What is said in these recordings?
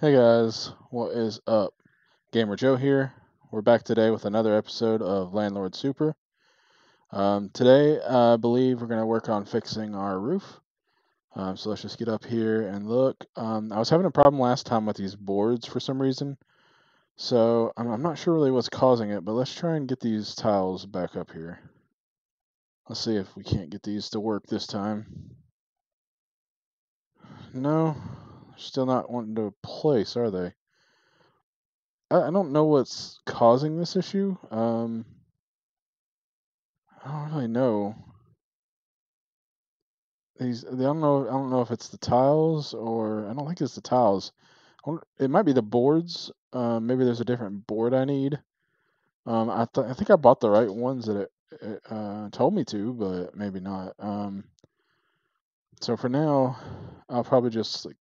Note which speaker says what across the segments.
Speaker 1: Hey guys, what is up? Gamer Joe here. We're back today with another episode of Landlord Super. Um, today, I believe we're going to work on fixing our roof. Um, so let's just get up here and look. Um, I was having a problem last time with these boards for some reason. So I'm, I'm not sure really what's causing it, but let's try and get these tiles back up here. Let's see if we can't get these to work this time. No, still not wanting to place, are they? I, I don't know what's causing this issue. Um, I don't really know. These, I don't know. I don't know if it's the tiles or I don't think it's the tiles. It might be the boards. Uh, maybe there's a different board I need. Um, I th- I think I bought the right ones that it, it uh, told me to, but maybe not. Um, so for now, I'll probably just like,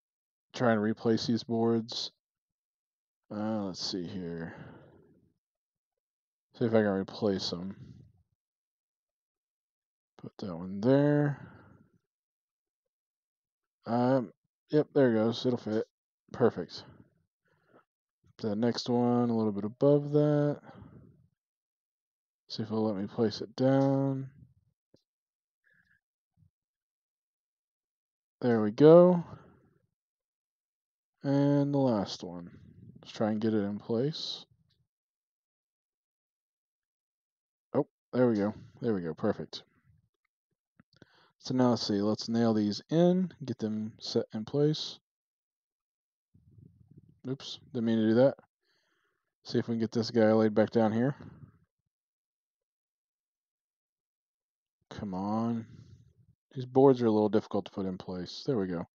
Speaker 1: try and replace these boards. Uh, let's see here. See if I can replace them. Put that one there. Um, yep, there it goes. It'll fit. Perfect. The next one, a little bit above that. See if it'll let me place it down. There we go. And the last one. Let's try and get it in place. Oh, there we go. There we go. Perfect. So now let's see. Let's nail these in, get them set in place. Oops, didn't mean to do that. See if we can get this guy laid back down here. Come on. These boards are a little difficult to put in place. There we go. Let's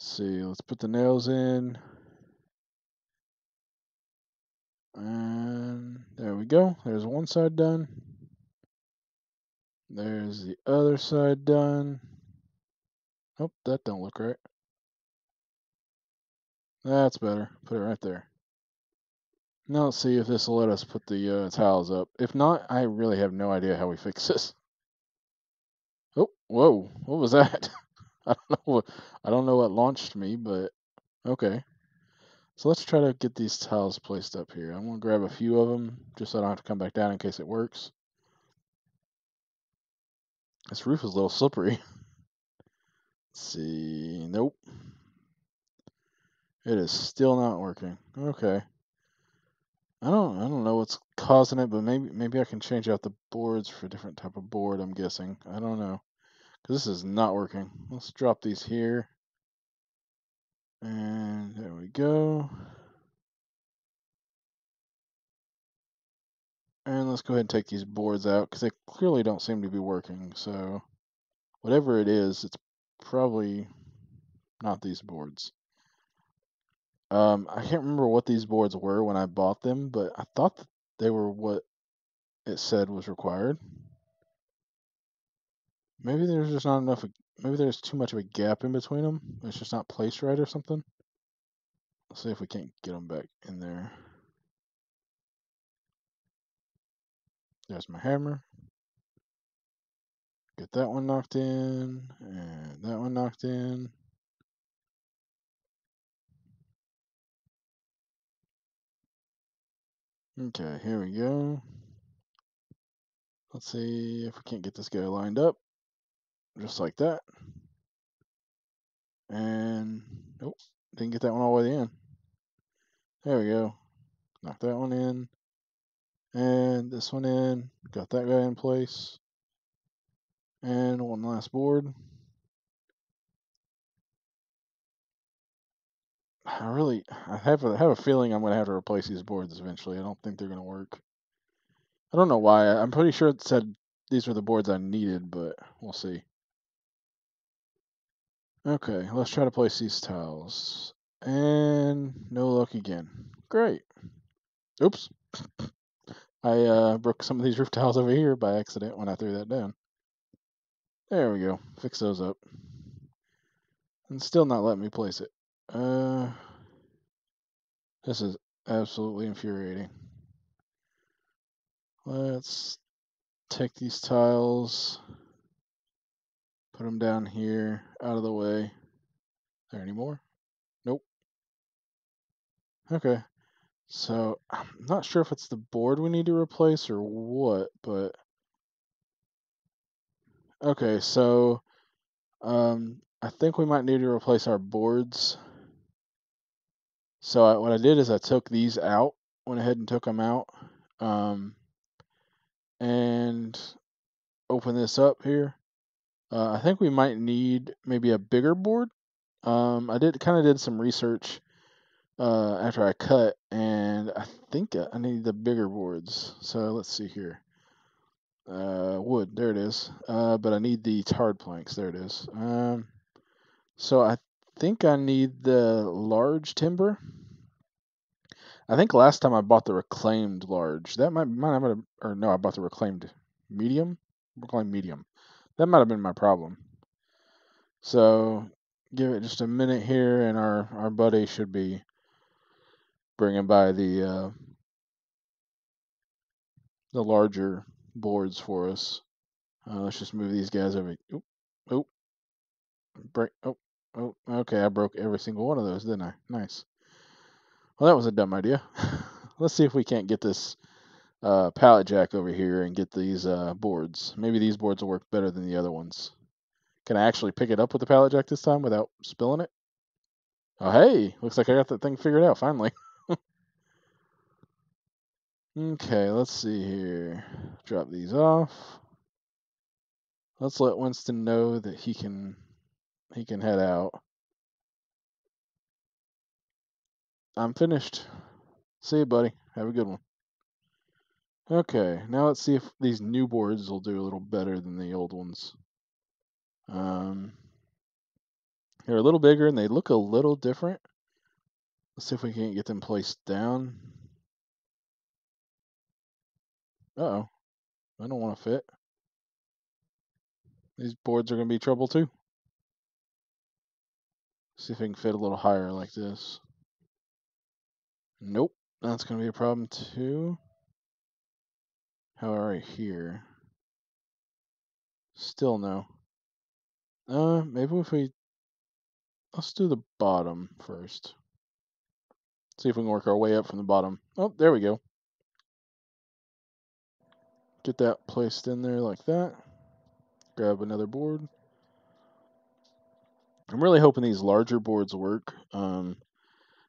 Speaker 1: see, let's put the nails in. And there we go. There's one side done. There's the other side done. Oh, that don't look right. That's better. Put it right there. Now let's see if this will let us put the uh, tiles up. If not, I really have no idea how we fix this. Oh, whoa! What was that? I don't know. What, I don't know what launched me, but okay. So let's try to get these tiles placed up here. I'm gonna grab a few of them just so I don't have to come back down in case it works. This roof is a little slippery. Let's see. Nope. It is still not working. Okay. I don't I don't know what's causing it, but maybe maybe I can change out the boards for a different type of board, I'm guessing. I don't know. Cuz this is not working. Let's drop these here. And there we go. And let's go ahead and take these boards out because they clearly don't seem to be working. So whatever it is, it's probably not these boards. Um, I can't remember what these boards were when I bought them, but I thought they were what it said was required. Maybe there's just not enough. Maybe there's too much of a gap in between them. It's just not placed right or something. Let's see if we can't get them back in there. There's my hammer. Get that one knocked in, and that one knocked in. Okay, here we go. Let's see if we can't get this guy lined up. Just like that. And, nope, didn't get that one all the way in. There we go. Knock that one in. And this one in. Got that guy in place. And one last board. I really, I have a, have a feeling I'm going to have to replace these boards eventually. I don't think they're going to work. I don't know why. I'm pretty sure it said these were the boards I needed, but we'll see. Okay, let's try to place these tiles. And no luck again. Great. Oops. I uh, broke some of these roof tiles over here by accident when I threw that down. There we go. Fix those up. And still not letting me place it. Uh, this is absolutely infuriating. Let's take these tiles, put them down here, out of the way. There any more? Nope. Okay. So I'm not sure if it's the board we need to replace or what, but okay. So um, I think we might need to replace our boards. So I, what I did is I took these out, went ahead and took them out, um, and open this up here. Uh, I think we might need maybe a bigger board. Um, I did kind of did some research uh, after I cut, and I think I need the bigger boards. So let's see here. Uh, wood, there it is. Uh, but I need the tarred planks. There it is. Um, so I think I need the large timber. I think last time I bought the reclaimed large. That might might have or no, I bought the reclaimed medium. Reclaimed medium. That might have been my problem. So give it just a minute here, and our our buddy should be bringing by the uh, the larger boards for us. Uh, let's just move these guys over. Oop, oop, break. Oh, oh. Okay, I broke every single one of those, didn't I? Nice. Well, that was a dumb idea. let's see if we can't get this uh, pallet jack over here and get these uh, boards. Maybe these boards will work better than the other ones. Can I actually pick it up with the pallet jack this time without spilling it? Oh, hey, looks like I got that thing figured out finally. okay, let's see here. Drop these off. Let's let Winston know that he can he can head out. I'm finished. See you, buddy. Have a good one. Okay, now let's see if these new boards will do a little better than the old ones. Um, they're a little bigger and they look a little different. Let's see if we can't get them placed down. Uh oh I don't want to fit. These boards are going to be trouble too. See if I can fit a little higher like this. Nope, that's going to be a problem too. How right here? Still no. Uh, maybe if we... Let's do the bottom first. See if we can work our way up from the bottom. Oh, there we go. Get that placed in there like that. Grab another board. I'm really hoping these larger boards work. Um,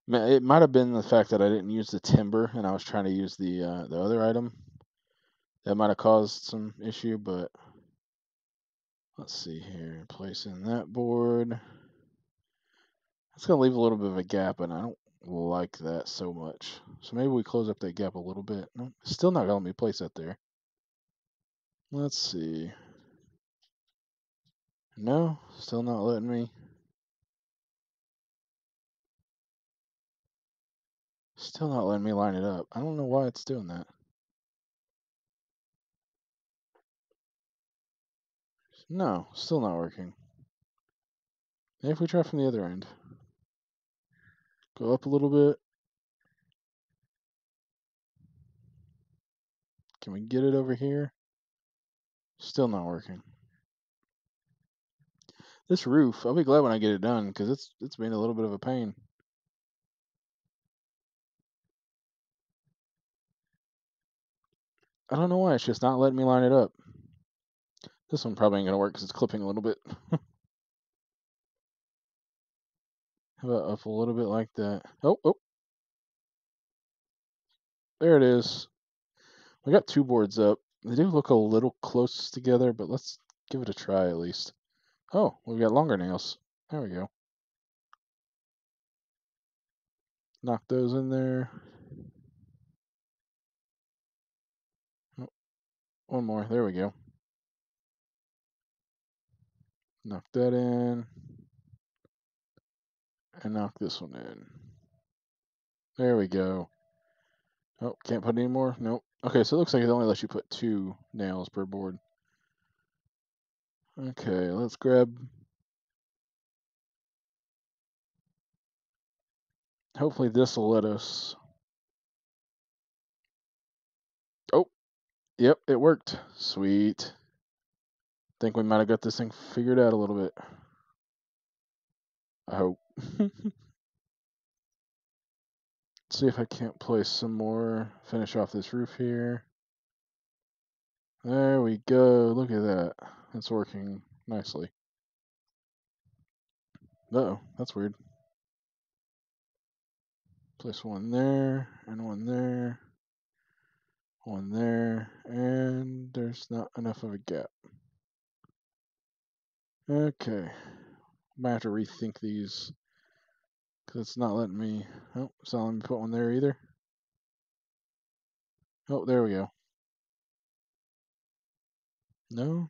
Speaker 1: it might have been the fact that I didn't use the timber and I was trying to use the uh, the other item. That might have caused some issue, but let's see here. Placing that board. It's going to leave a little bit of a gap, and I don't like that so much. So maybe we close up that gap a little bit. No, still not going to let me place that there. Let's see. No, still not letting me. Still not letting me line it up. I don't know why it's doing that. No, still not working. Maybe if we try from the other end. Go up a little bit. Can we get it over here? Still not working. This roof, I'll be glad when I get it done because it's it's been a little bit of a pain. I don't know why it's just not letting me line it up. This one probably ain't gonna work because it's clipping a little bit. How about up a little bit like that? Oh, oh. There it is. We got two boards up. They do look a little close together, but let's give it a try at least. Oh, we've got longer nails. There we go. Knock those in there. Oh, one more. There we go. Knock that in. And knock this one in. There we go. Oh, can't put any more? Nope. Okay, so it looks like it only lets you put two nails per board. Okay, let's grab... Hopefully this will let us... Oh, yep, it worked. Sweet. I think we might have got this thing figured out a little bit. I hope. see if I can't place some more, finish off this roof here. There we go. Look at that. It's working nicely. Uh oh, that's weird. Place one there, and one there, one there, and there's not enough of a gap. Okay. Might have to rethink these. Because it's not letting me... Oh, it's not letting me put one there either. Oh, there we go. No.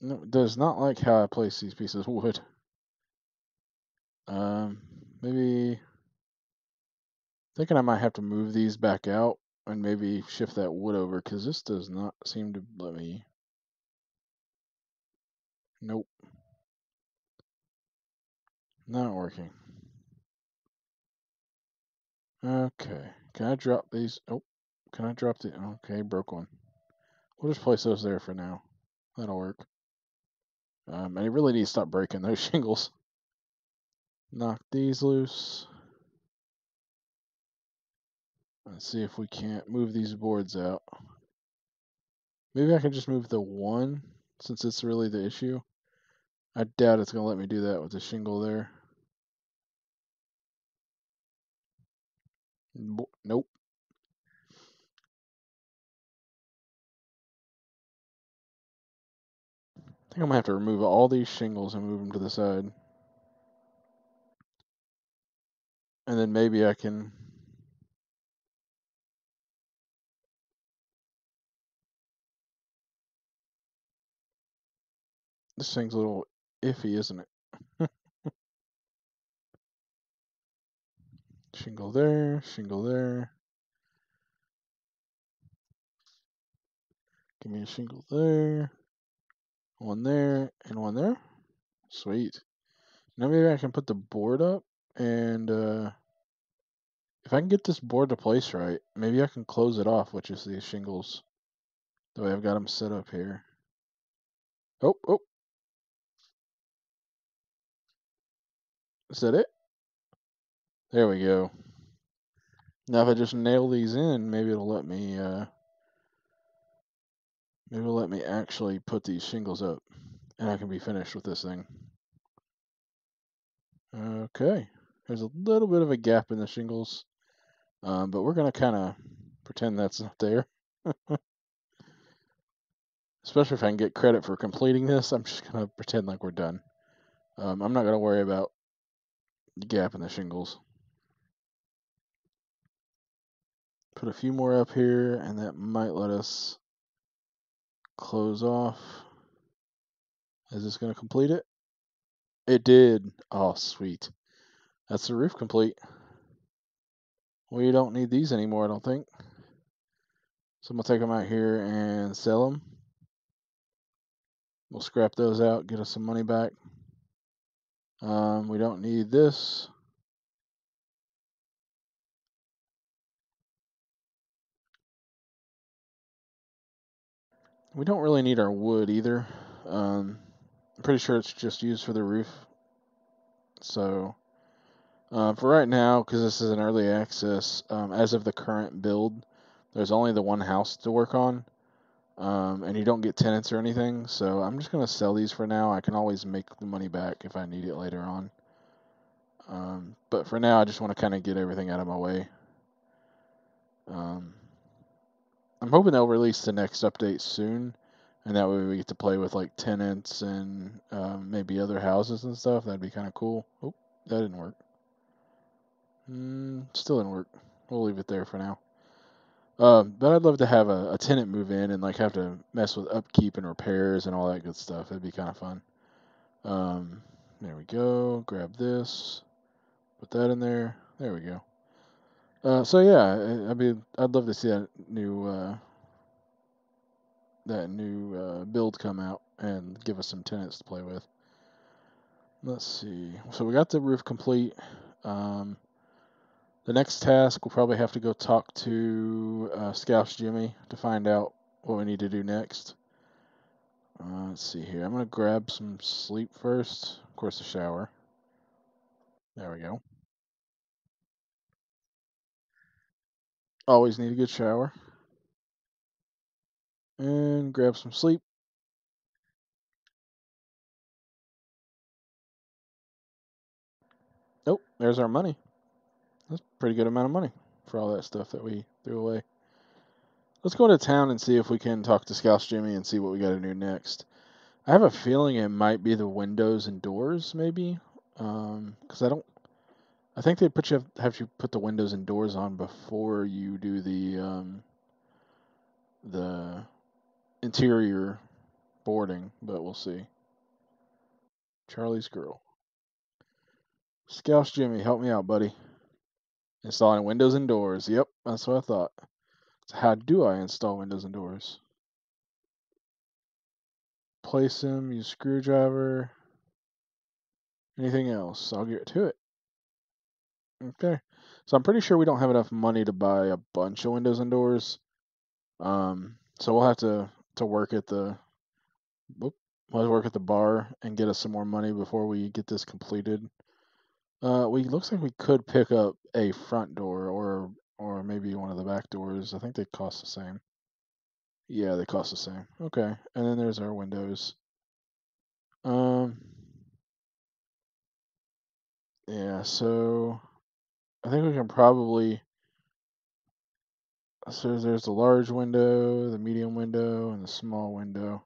Speaker 1: No, it does not like how I place these pieces of wood. Um, maybe... Thinking I might have to move these back out and maybe shift that wood over because this does not seem to let me. Nope. Not working. Okay. Can I drop these? Oh, can I drop the? Okay, broke one. We'll just place those there for now. That'll work. Um, and really need to stop breaking those shingles. Knock these loose. Let's see if we can't move these boards out. Maybe I can just move the one, since it's really the issue. I doubt it's going to let me do that with the shingle there. Nope. I think I'm going to have to remove all these shingles and move them to the side. And then maybe I can... This thing's a little iffy, isn't it? shingle there, shingle there. Give me a shingle there, one there, and one there. Sweet. Now maybe I can put the board up, and uh, if I can get this board to place right, maybe I can close it off with just these shingles. The way I've got them set up here. Oh, oh. Is that it? There we go. Now if I just nail these in, maybe it'll let me, uh, maybe it'll let me actually put these shingles up and I can be finished with this thing. Okay, there's a little bit of a gap in the shingles, um, but we're going to kind of pretend that's not there. Especially if I can get credit for completing this, I'm just going to pretend like we're done. Um, I'm not going to worry about gap in the shingles. Put a few more up here, and that might let us close off. Is this going to complete it? It did. Oh, sweet. That's the roof complete. We don't need these anymore, I don't think. So I'm going to take them out here and sell them. We'll scrap those out, get us some money back. Um, we don't need this. We don't really need our wood either. Um, I'm pretty sure it's just used for the roof. So, uh, for right now, because this is an early access, um, as of the current build, there's only the one house to work on. Um, and you don't get tenants or anything, so I'm just going to sell these for now. I can always make the money back if I need it later on. Um, but for now, I just want to kind of get everything out of my way. Um, I'm hoping they'll release the next update soon, and that way we get to play with like tenants and um, maybe other houses and stuff. That'd be kind of cool. Oh, that didn't work. Mm, still didn't work. We'll leave it there for now. Um, but I'd love to have a, a, tenant move in and like have to mess with upkeep and repairs and all that good stuff. That'd be kind of fun. Um, there we go. Grab this. Put that in there. There we go. Uh, so yeah, I, I, mean, I'd love to see that new uh, that new uh, build come out and give us some tenants to play with. Let's see. So we got the roof complete. Um, the next task, we'll probably have to go talk to uh, Scouse Jimmy to find out what we need to do next. Uh, let's see here. I'm going to grab some sleep first. Of course, a shower. There we go. Always need a good shower. And grab some sleep. Oh, there's our money. That's a pretty good amount of money for all that stuff that we threw away. Let's go to town and see if we can talk to Scouse Jimmy and see what we got to do next. I have a feeling it might be the windows and doors, maybe, because um, I don't. I think they put you have, you put the windows and doors on before you do the um, the interior boarding, but we'll see. Charlie's girl. Scouse Jimmy, help me out, buddy. Installing windows and doors. Yep, that's what I thought. So how do I install windows and doors? Place them, use screwdriver. Anything else? I'll get to it. Okay. So I'm pretty sure we don't have enough money to buy a bunch of windows and doors. Um, so we'll have to to work at the whoop, we'll work at the bar and get us some more money before we get this completed. Uh, we looks like we could pick up a front door or or maybe one of the back doors. I think they cost the same. Yeah, they cost the same. Okay, and then there's our windows. Um, yeah, so I think we can probably. So there's the large window, the medium window, and the small window.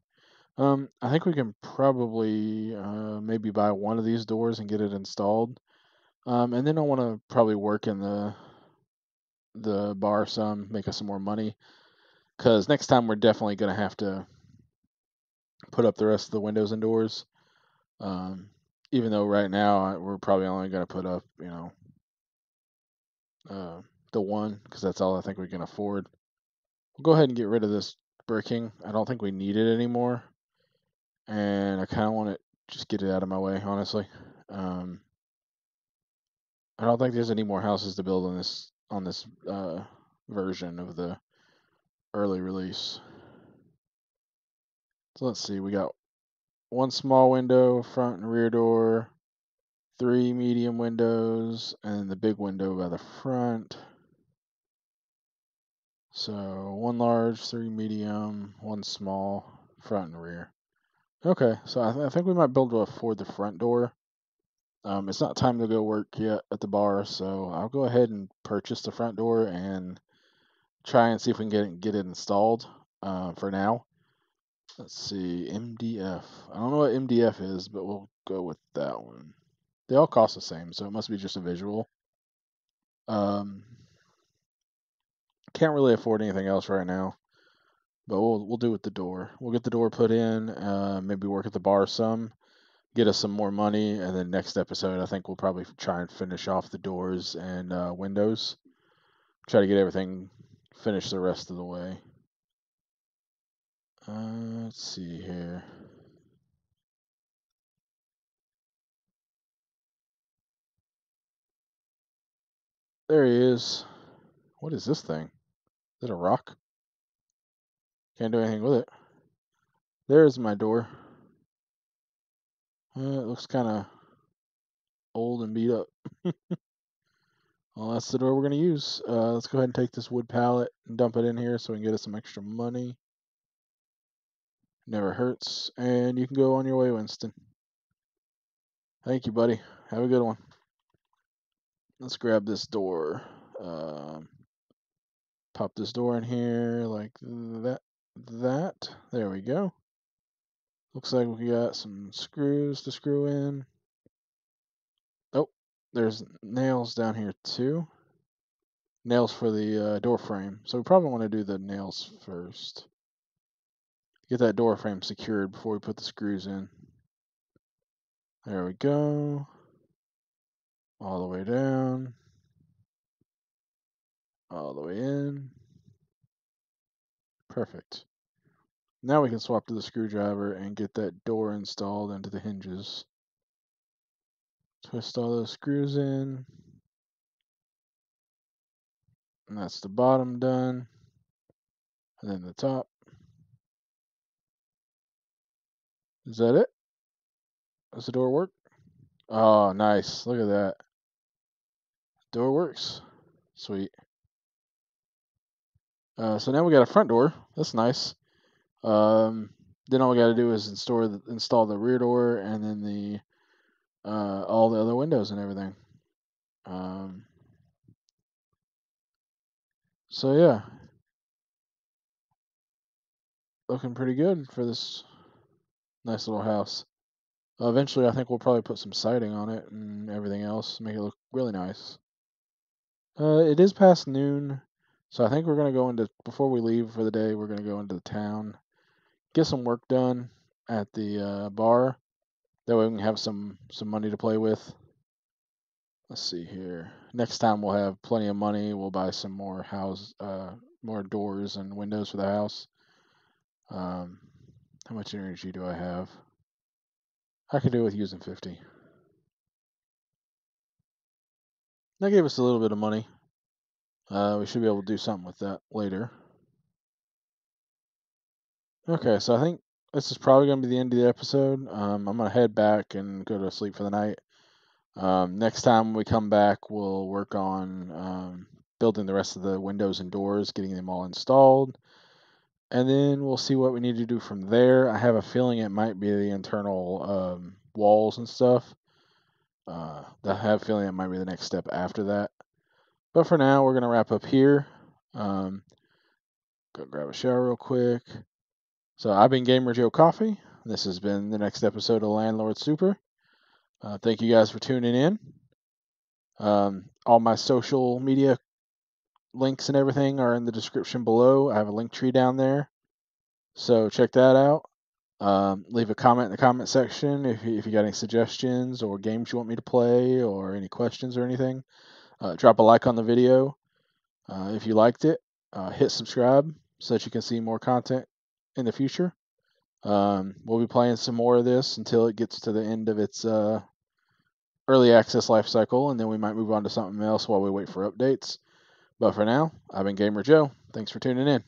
Speaker 1: Um, I think we can probably uh, maybe buy one of these doors and get it installed. Um, and then I want to probably work in the the bar some, make us some more money. Because next time we're definitely going to have to put up the rest of the windows and doors. Um, even though right now we're probably only going to put up, you know, uh, the one because that's all I think we can afford. We'll go ahead and get rid of this bricking. I don't think we need it anymore, and I kind of want to just get it out of my way, honestly. Um, I don't think there's any more houses to build on this on this uh, version of the early release. So let's see, we got one small window, front and rear door, three medium windows, and the big window by the front. So one large, three medium, one small, front and rear. Okay, so I, th- I think we might build a for the front door. Um, it's not time to go work yet at the bar, so I'll go ahead and purchase the front door and try and see if we can get it, get it installed uh, for now. Let's see, MDF. I don't know what MDF is, but we'll go with that one. They all cost the same, so it must be just a visual. Um, can't really afford anything else right now, but we'll we'll do with the door. We'll get the door put in. Uh, maybe work at the bar some, get us some more money, and then next episode I think we'll probably try and finish off the doors and uh, windows. Try to get everything finished the rest of the way. Uh, let's see here. There he is. What is this thing? Is it a rock? Can't do anything with it. There's my door. Uh, it looks kind of old and beat up. well, that's the door we're going to use. Uh, let's go ahead and take this wood pallet and dump it in here so we can get us some extra money. Never hurts. And you can go on your way, Winston. Thank you, buddy. Have a good one. Let's grab this door. Um, pop this door in here like that. That. There we go. Looks like we got some screws to screw in. Oh, there's nails down here too. Nails for the uh, door frame. So we probably want to do the nails first. Get that door frame secured before we put the screws in. There we go. All the way down. All the way in. Perfect. Now we can swap to the screwdriver and get that door installed into the hinges. Twist all those screws in. And that's the bottom done. And then the top. Is that it? Does the door work? Oh, nice. Look at that. Door works. Sweet. Uh, so now we got a front door. That's nice. Um, then all we got to do is install the, install the rear door and then the uh, all the other windows and everything. Um, so yeah, looking pretty good for this nice little house. Eventually, I think we'll probably put some siding on it and everything else, make it look really nice. Uh, it is past noon, so I think we're gonna go into before we leave for the day. We're gonna go into the town, get some work done at the uh, bar. That way we can have some some money to play with. Let's see here. Next time we'll have plenty of money. We'll buy some more house, uh, more doors and windows for the house. Um, how much energy do I have? I could do with using 50. That gave us a little bit of money. Uh, we should be able to do something with that later. Okay, so I think this is probably going to be the end of the episode. Um, I'm going to head back and go to sleep for the night. Um, next time we come back, we'll work on um, building the rest of the windows and doors, getting them all installed. And then we'll see what we need to do from there. I have a feeling it might be the internal um, walls and stuff. Uh, I have a feeling it might be the next step after that. But for now, we're going to wrap up here. Um, go grab a shower real quick. So I've been Gamer Joe Coffee. This has been the next episode of Landlord Super. Uh, thank you guys for tuning in. Um, all my social media links and everything are in the description below. I have a link tree down there. So check that out. Um, leave a comment in the comment section if you, if you got any suggestions or games you want me to play or any questions or anything. Uh, drop a like on the video uh, if you liked it. Uh, hit subscribe so that you can see more content in the future. Um, we'll be playing some more of this until it gets to the end of its uh, early access life cycle, and then we might move on to something else while we wait for updates. But for now, I've been Gamer Joe. Thanks for tuning in.